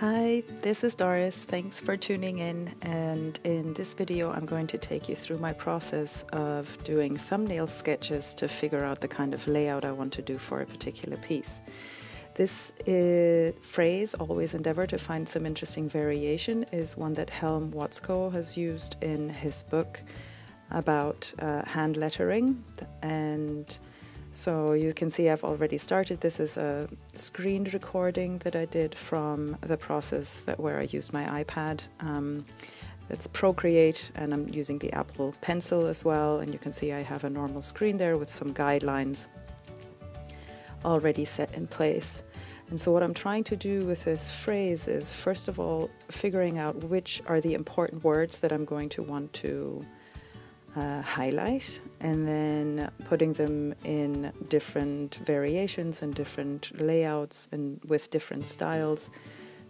Hi, this is Doris. Thanks for tuning in. And in this video, I'm going to take you through my process of doing thumbnail sketches to figure out the kind of layout I want to do for a particular piece. This uh, phrase, always endeavor to find some interesting variation, is one that Helm Wotzkow has used in his book about uh, hand lettering. And so you can see I've already started. This is a screen recording that I did from the process that where I used my iPad. Um, it's Procreate and I'm using the Apple Pencil as well. And you can see I have a normal screen there with some guidelines already set in place. And so what I'm trying to do with this phrase is first of all figuring out which are the important words that I'm going to want to uh, highlight and then putting them in different variations and different layouts and with different styles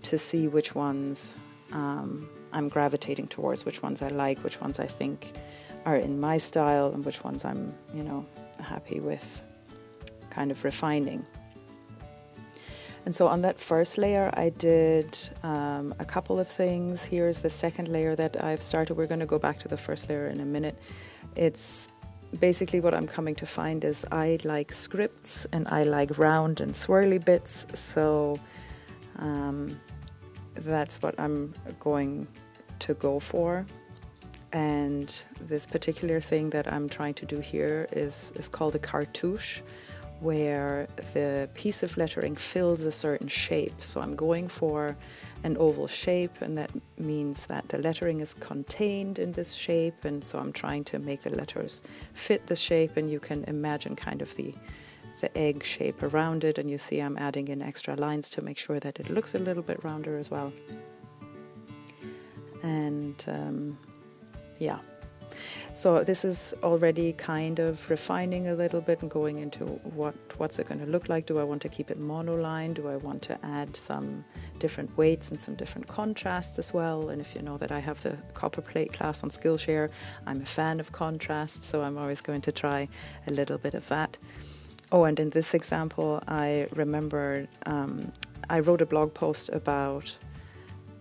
to see which ones um, I'm gravitating towards, which ones I like, which ones I think are in my style, and which ones I'm, you know, happy with kind of refining. And so on that first layer, I did um, a couple of things. Here's the second layer that I've started. We're going to go back to the first layer in a minute. It's basically what I'm coming to find is I like scripts and I like round and swirly bits. So um, that's what I'm going to go for. And this particular thing that I'm trying to do here is, is called a cartouche where the piece of lettering fills a certain shape. So I'm going for an oval shape, and that means that the lettering is contained in this shape, and so I'm trying to make the letters fit the shape, and you can imagine kind of the the egg shape around it, and you see I'm adding in extra lines to make sure that it looks a little bit rounder as well. And um, yeah, so this is already kind of refining a little bit and going into what what's it going to look like. Do I want to keep it monoline? Do I want to add some different weights and some different contrasts as well? And if you know that I have the copper plate class on Skillshare, I'm a fan of contrast, so I'm always going to try a little bit of that. Oh, and in this example, I remember um, I wrote a blog post about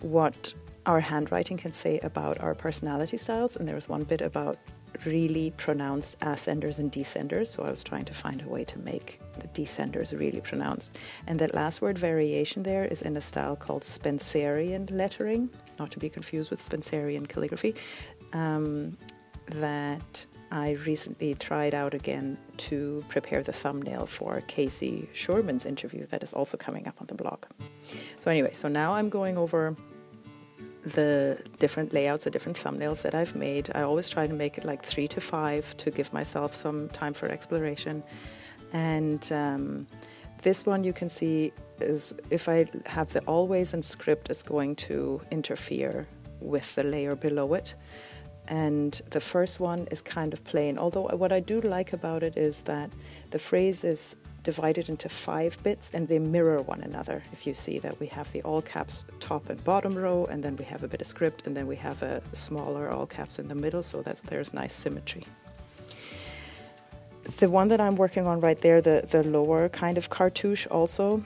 what our handwriting can say about our personality styles. And there was one bit about really pronounced ascenders and descenders. So I was trying to find a way to make the descenders really pronounced. And that last word variation there is in a style called Spencerian lettering, not to be confused with Spencerian calligraphy, um, that I recently tried out again to prepare the thumbnail for Casey Schurman's interview that is also coming up on the blog. So, anyway, so now I'm going over the different layouts, the different thumbnails that I've made. I always try to make it like three to five to give myself some time for exploration. And um, this one you can see is if I have the always in script is going to interfere with the layer below it. And the first one is kind of plain. Although what I do like about it is that the phrase is divided into five bits and they mirror one another. If you see that we have the all caps top and bottom row, and then we have a bit of script, and then we have a smaller all caps in the middle, so that there's nice symmetry. The one that I'm working on right there, the, the lower kind of cartouche, also,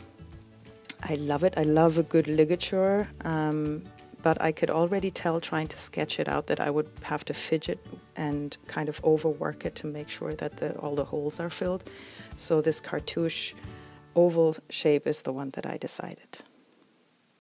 I love it. I love a good ligature. Um, but I could already tell trying to sketch it out that I would have to fidget and kind of overwork it to make sure that the, all the holes are filled. So this cartouche oval shape is the one that I decided.